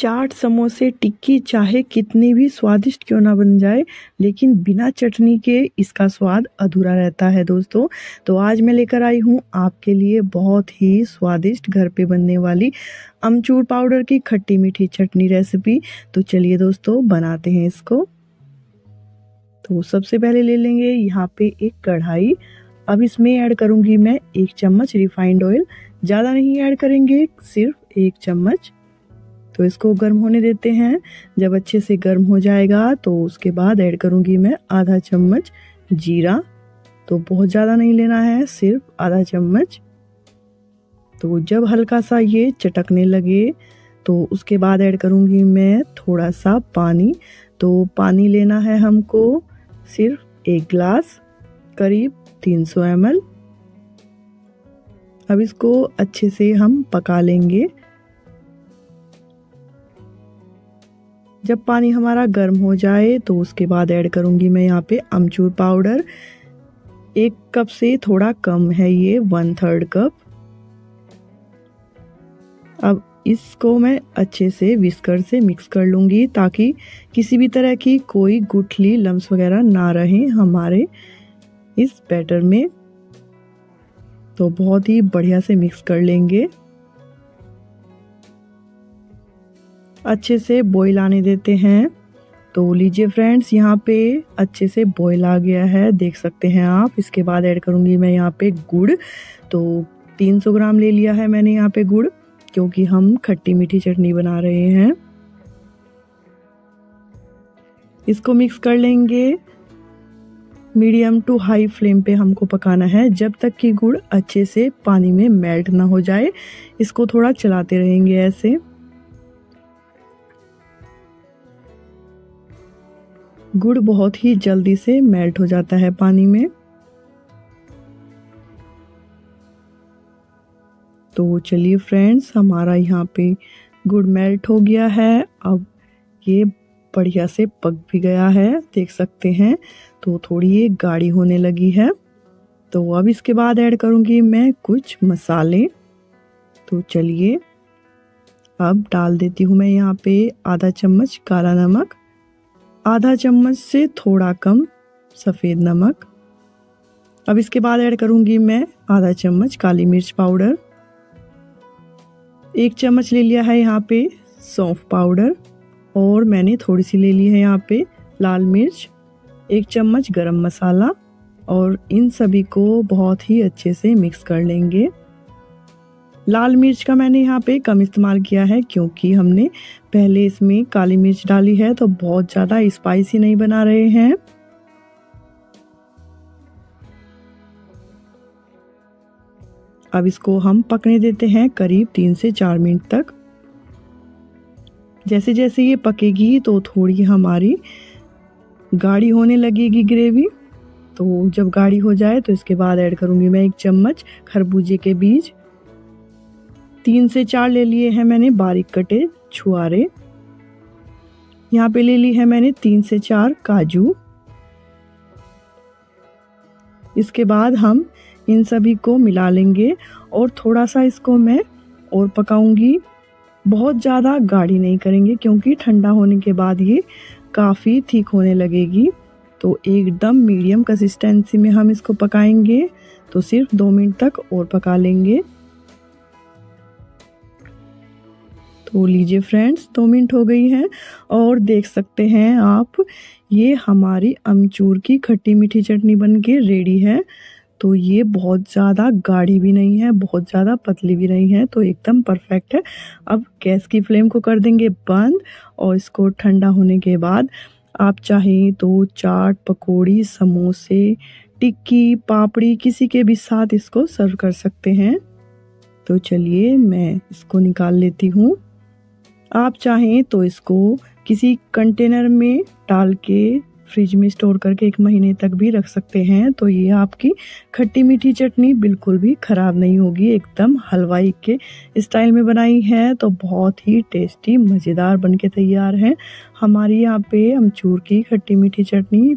चाट समोसे टिक्की चाहे कितनी भी स्वादिष्ट क्यों ना बन जाए, लेकिन बिना चटनी के इसका स्वाद अधूरा रहता है दोस्तों। तो आज मैं लेकर आई हूँ आपके लिए बहुत ही स्वादिष्ट घर पे बनने वाली अमचूर पाउडर की खट्टी मीठी चटनी रेसिपी। तो चलिए दोस्तों, बनाते हैं इसको। तो सबसे पहले ले लेंगे यहाँ पे एक कढ़ाई। अब इसमें ऐड करूँगी मैं एक चम्मच रिफाइंड ऑयल। ज़्यादा नहीं ऐड करेंगे, सिर्फ़ एक चम्मच। तो इसको गर्म होने देते हैं। जब अच्छे से गर्म हो जाएगा तो उसके बाद ऐड करूँगी मैं आधा चम्मच जीरा। तो बहुत ज़्यादा नहीं लेना है, सिर्फ़ आधा चम्मच। तो जब हल्का सा ये चटकने लगे तो उसके बाद ऐड करूँगी मैं थोड़ा सा पानी। तो पानी लेना है हमको सिर्फ़ एक ग्लास, करीब 300 सौ अब इसको अच्छे से हम पका लेंगे। जब पानी हमारा गर्म हो जाए तो उसके बाद ऐड करूँगी मैं यहाँ पे अमचूर पाउडर। एक कप से थोड़ा कम है ये वन थर्ड कप अब इसको मैं अच्छे से विस्कर से मिक्स कर लूँगी ताकि किसी भी तरह की कोई गुठली लम्स वगैरह ना रहे हमारे इस बैटर में। तो बहुत ही बढ़िया से मिक्स कर लेंगे। अच्छे से बॉईल आने देते हैं। तो लीजिए फ्रेंड्स यहाँ पे अच्छे से बॉईल आ गया है, देख सकते हैं आप। इसके बाद ऐड करूँगी मैं यहाँ पे गुड़। तो 300 ग्राम ले लिया है मैंने यहाँ पे गुड़, क्योंकि हम खट्टी मीठी चटनी बना रहे हैं। इसको मिक्स कर लेंगे। मीडियम टू हाई फ्लेम पे हमको पकाना है, जब तक कि गुड़ अच्छे से पानी में मेल्ट ना हो जाए। इसको थोड़ा चलाते रहेंगे ऐसे। गुड़ बहुत ही जल्दी से मेल्ट हो जाता है पानी में। तो चलिए फ्रेंड्स हमारा यहाँ पे गुड़ मेल्ट हो गया है। अब ये बढ़िया से पक भी गया है, देख सकते हैं। तो थोड़ी ये गाढ़ी होने लगी है। तो अब इसके बाद ऐड करूँगी मैं कुछ मसाले। तो चलिए, अब डाल देती हूँ मैं यहाँ पे आधा चम्मच काला नमक। आधा चम्मच से थोड़ा कम सफ़ेद नमक। अब इसके बाद ऐड करूँगी मैं आधा चम्मच काली मिर्च पाउडर। एक चम्मच ले लिया है यहाँ पे सौंफ पाउडर और मैंने थोड़ी सी ले ली है यहाँ पे लाल मिर्च, एक चम्मच गरम मसाला और इन सभी को बहुत ही अच्छे से मिक्स कर लेंगे। लाल मिर्च का मैंने यहाँ पे कम इस्तेमाल किया है क्योंकि हमने पहले इसमें काली मिर्च डाली है तो बहुत ज़्यादा स्पाइसी नहीं बना रहे हैं। अब इसको हम पकने देते हैं करीब तीन से चार मिनट तक। जैसे जैसे ये पकेगी तो थोड़ी हमारी गाढ़ी होने लगेगी ग्रेवी तो जब गाढ़ी हो जाए तो इसके बाद ऐड करूँगी मैं एक चम्मच खरबूजे के बीज। तीन से चार ले लिए हैं मैंने बारीक कटे छुआरे। यहाँ पे ले ली है मैंने तीन से चार काजू। इसके बाद हम इन सभी को मिला लेंगे और थोड़ा सा इसको मैं और पकाऊँगी। बहुत ज़्यादा गाढ़ी नहीं करेंगे क्योंकि ठंडा होने के बाद ये काफ़ी ठीक होने लगेगी। तो एकदम मीडियम कंसिस्टेंसी में हम इसको पकाएँगे। तो सिर्फ़ दो मिनट तक और पका लेंगे। तो लीजिए फ्रेंड्स दो मिनट हो गई हैं और देख सकते हैं आप, ये हमारी अमचूर की खट्टी मीठी चटनी बन के रेडी है। तो ये बहुत ज़्यादा गाढ़ी भी नहीं है, बहुत ज़्यादा पतली भी नहीं है तो एकदम परफेक्ट है। अब गैस की फ्लेम को कर देंगे बंद और इसको ठंडा होने के बाद आप चाहें तो चाट, पकौड़ी, समोसे, टिक्की, पापड़ी, किसी के भी साथ इसको सर्व कर सकते हैं। तो चलिए मैं इसको निकाल लेती हूँ। आप चाहें तो इसको किसी कंटेनर में डाल के फ्रिज में स्टोर करके एक महीने तक भी रख सकते हैं तो ये आपकी खट्टी मीठी चटनी बिल्कुल भी ख़राब नहीं होगी, एकदम हलवाई के स्टाइल में बनाई है तो बहुत ही टेस्टी, मज़ेदार बन के तैयार है। हमारी यहाँ पे अमचूर की खट्टी मीठी चटनी।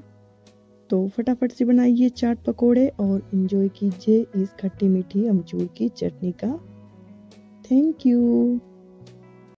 तो फटाफट से बनाइए चाट पकोड़े और इन्जॉय कीजिए इस खट्टी मीठी अमचूर की चटनी का। Thank you